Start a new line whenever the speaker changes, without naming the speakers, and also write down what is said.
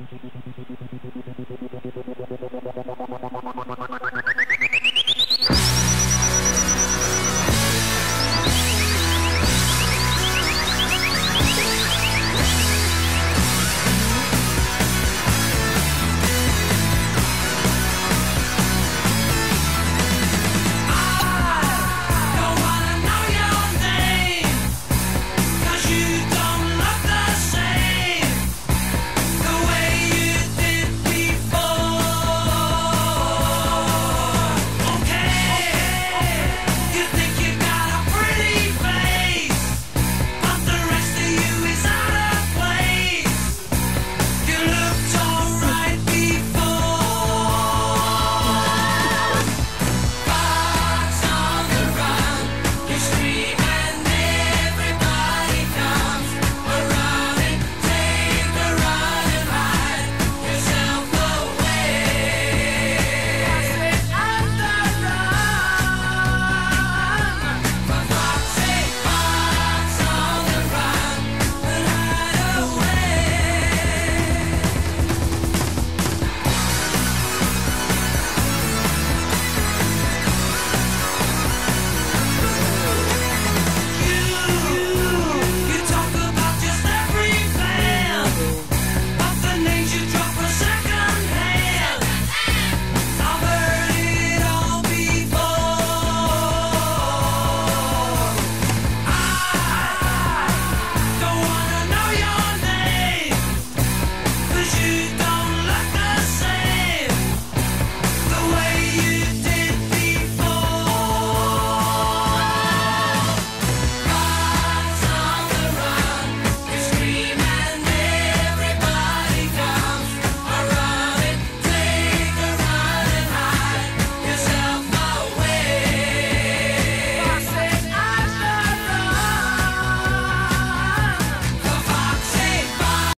way you. did